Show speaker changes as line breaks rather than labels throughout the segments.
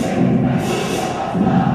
Yeah.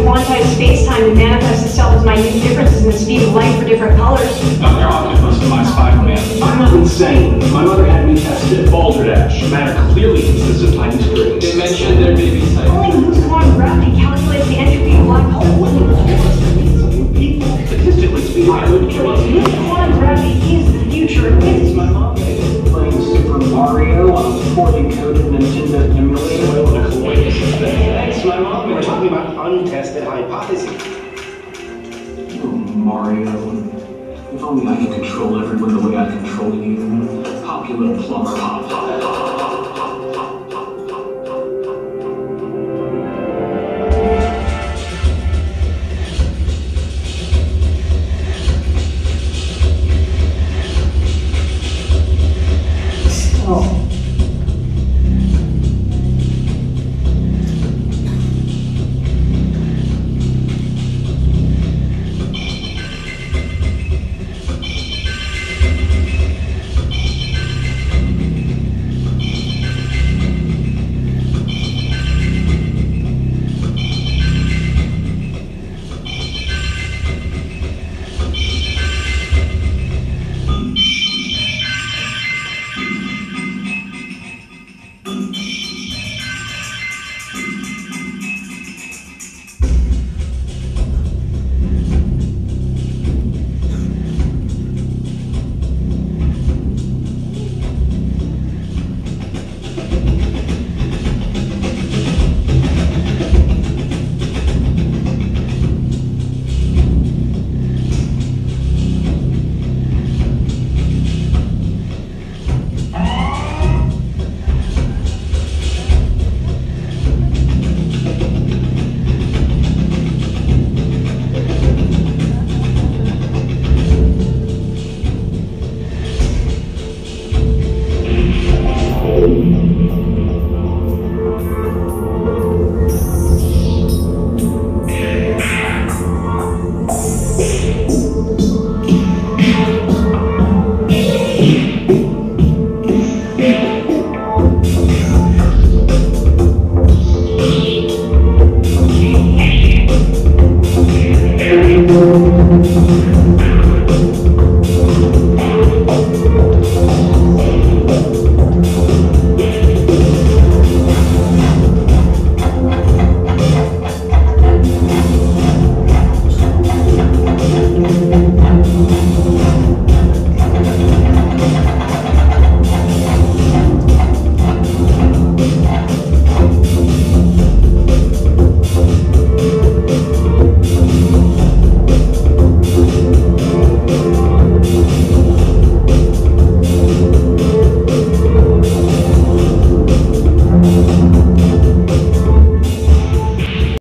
Quantize space-time to manifest itself as minute differences in the speed of light for different colors.
Dr. Octopus, my Spider-Man.
I'm not insane. My mother had me tested.
Balderdash. Matter clearly consists of tiny strings.
They mentioned there may be
Only
type.
loop quantum gravity calculates the entropy of black holes.
Oh, Statistically speaking, I would kill us.
Loop quantum gravity is the future of physics.
My mom playing Super Mario on a poorly We're talking about untested hypotheses.
Oh, Mario. If only I could control everyone the way I control you. Pop, you little plumber. Pop, pop, pop, pop.